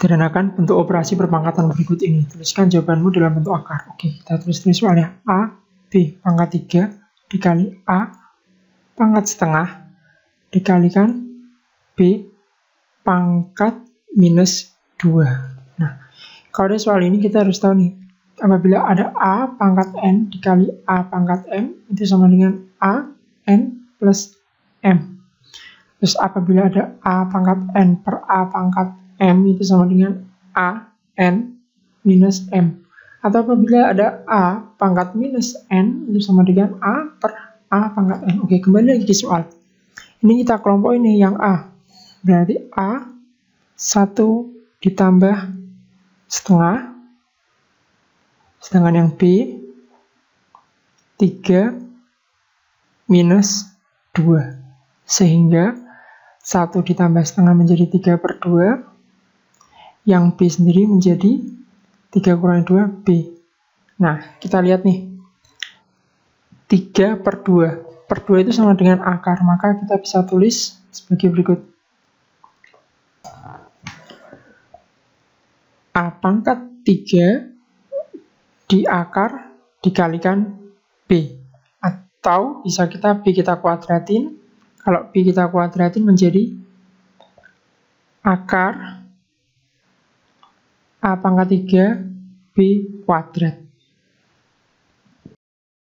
Sederhanakan bentuk operasi perpangkatan berikut ini. Tuliskan jawabanmu dalam bentuk akar. Oke, kita tulis-tulis soalnya. A, B pangkat 3 dikali A pangkat setengah dikalikan B pangkat minus 2. Nah, kalau ada soal ini kita harus tahu nih, apabila ada A pangkat N dikali A pangkat M, itu sama dengan A, N plus M. Terus apabila ada A pangkat N per A pangkat M itu sama dengan A, N, minus M. Atau apabila ada A pangkat minus N itu sama dengan A per A pangkat N. Oke, kembali lagi ke soal. Ini kita kelompok ini yang A. Berarti A 1 ditambah setengah. Sedangkan yang B 3 minus 2. Sehingga 1 ditambah setengah menjadi 3 per 2 yang B sendiri menjadi 3 kurangi 2 B. Nah, kita lihat nih. 3 per 2. Per 2 itu sama dengan akar, maka kita bisa tulis sebagai berikut. A pangkat 3 di akar dikalikan B. Atau bisa kita B kita kuadratin. Kalau B kita kuadratin menjadi akar A pangkat 3 B kuadrat.